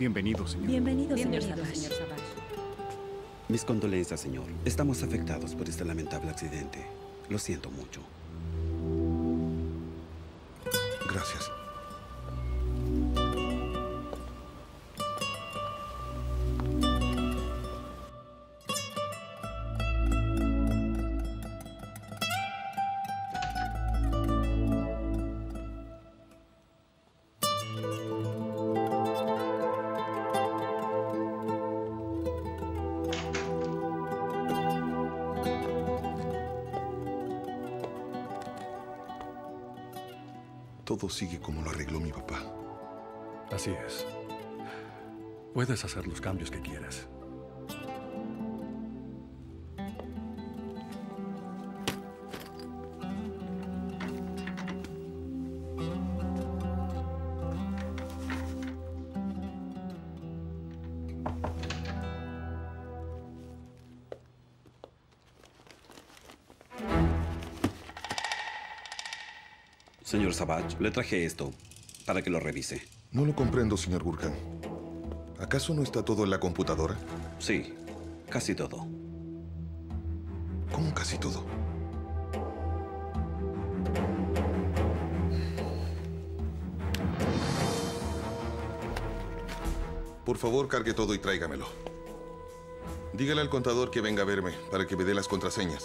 Bienvenido, señor. Bienvenido, Bienvenido, señor Savage. señor Savage. Mis condolencias, señor. Estamos afectados por este lamentable accidente. Lo siento mucho. Gracias. Todo sigue como lo arregló mi papá. Así es. Puedes hacer los cambios que quieras. Señor Savage, le traje esto para que lo revise. No lo comprendo, señor Gurkhan. ¿Acaso no está todo en la computadora? Sí, casi todo. ¿Cómo casi todo? Por favor, cargue todo y tráigamelo. Dígale al contador que venga a verme para que me dé las contraseñas.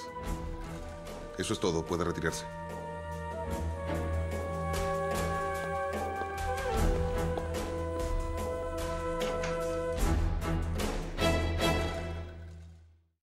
Eso es todo, puede retirarse.